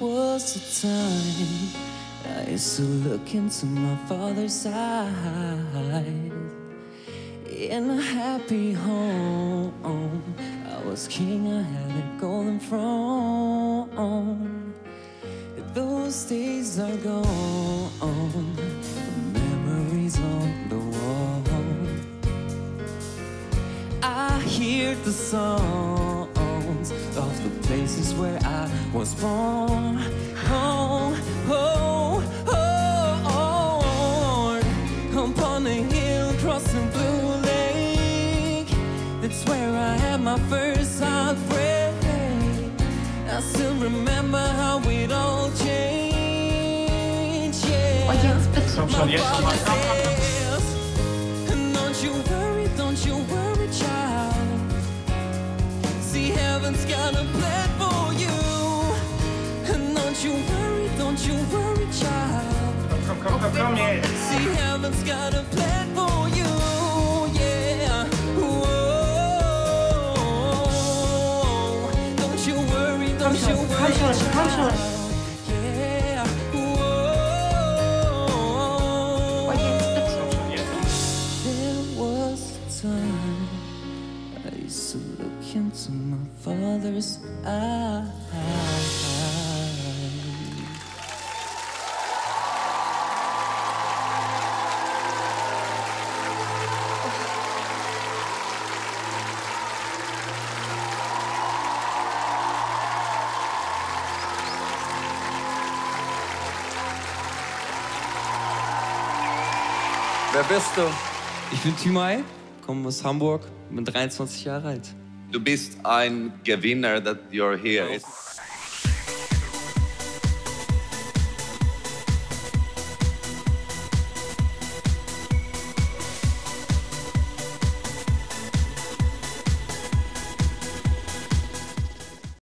was a time I used to look into my father's eyes. In a happy home, I was king, I had a golden throne. Those days are gone, the memories on the wall. I hear the songs of the places where I was born. Oh, oh, oh, oh. upon a hill crossing Blue Lake. That's where I had my first heartbreak. I still remember how it all changed. Yeah. Jetzt bitte. Komm schon, jetzt nochmal. Komm, komm, komm. And don't you worry, heaven's got a plan for you. And don't you worry, don't you worry, child. Komm, komm, komm, komm jetzt. See, heaven's got a plan for you. Yeah. Whoa. Don't you worry, don't you worry, schon, komm schon. child. I used to look into my father's eyes. Wer bist du? Ich bin Tümay, komme aus Hamburg, bin 23 Jahre alt. Du bist ein Gewinner, that you're here. It's-